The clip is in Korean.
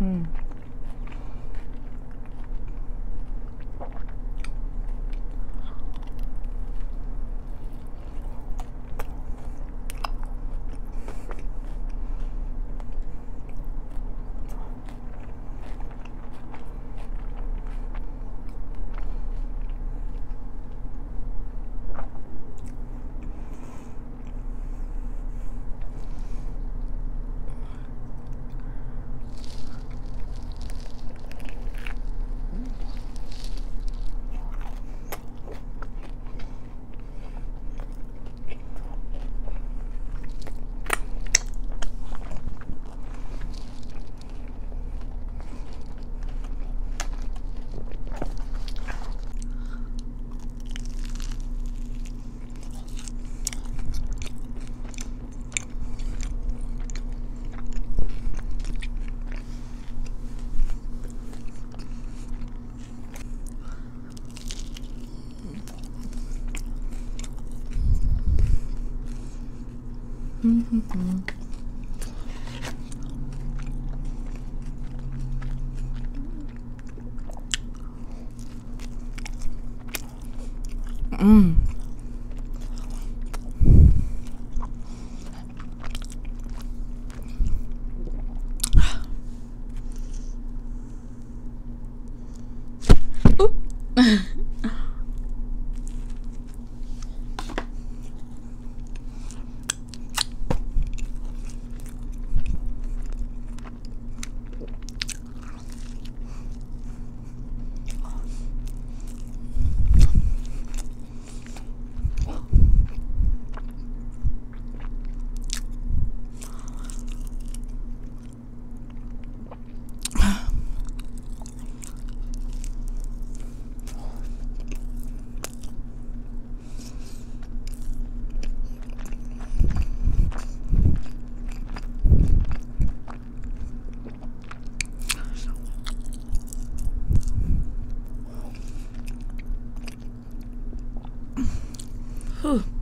음. 음. 어? Whew.